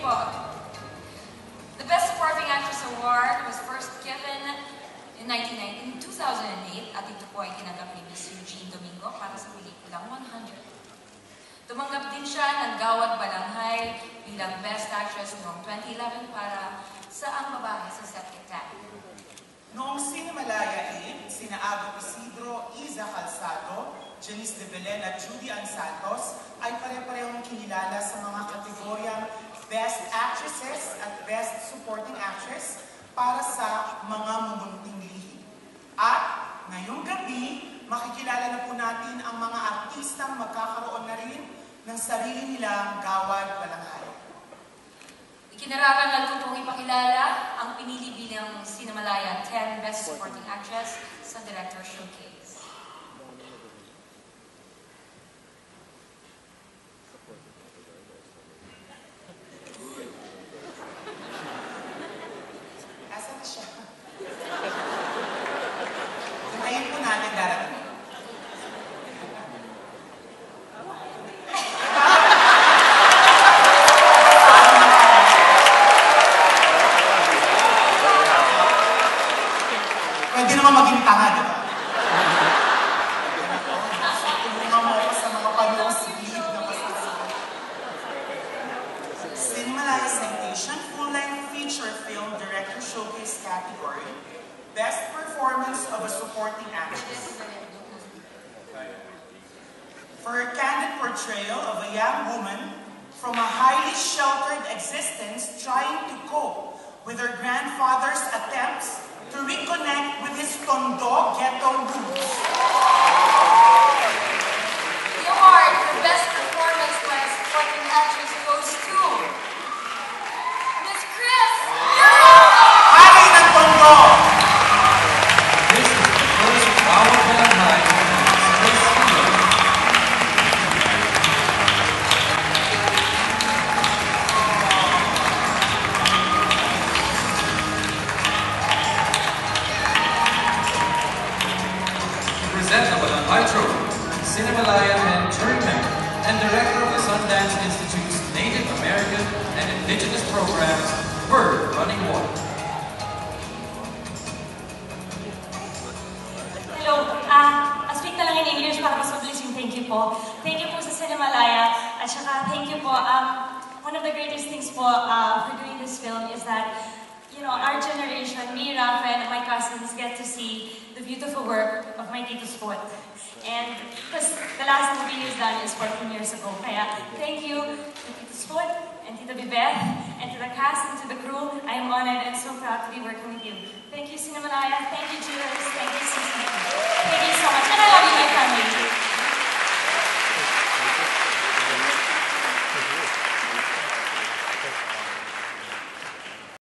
The Best Supporting Actress Award was first given in 1990, in 2008 at ito po ay tinanggap ni Miss Eugene Domingo para sa pelikulang 100. Tumanggap din siya ng Gawad Balanghai bilang Best Actress noong 2011 para sa Ang Babae sa Septic Tank. Noong Cinemalaya 8, sina Agot Isidro, Iza Calzado, Janice de Belen at Judy Ann Santos ay pare-parehong kinilala sa mga Best Actresses at Best Supporting Actress para sa mga mumunting lihim. At ngayong gabi, makikilala na po natin ang mga artistang magkakaroon na rin ng sarili nilang gawad balanghay. Ikinarapan na pong ipakilala ang pinili bilang Cinemalaya 10 Best Supporting Actress sa Director Showcase. Naman maging tanga, di ba? Full-Length Feature Film Director Showcase category, Best Performance of a Supporting Actress. For her candid portrayal of a young woman from a highly sheltered existence trying to cope with her grandfather's attempts Cinemalaya and and Director of the Sundance Institute's Native American and Indigenous Programs, Bird Runningwater. Hello, ah, uh, speak na lang in English para mas thank you po. Thank you po sa Cinemalaya, at thank you po, um, one of the greatest things po uh, for doing this film is that, you know, our generation, me, Rafa, and my cousins get to see the beautiful work of my Tito Spot. And, because the last movie is done is 14 years ago, kaya thank you to Tito Spot, and Tito Bibeth, and to the cast and to the crew. I am honored and so proud to be working with you. Thank you, Cinemalaya. Thank you, you,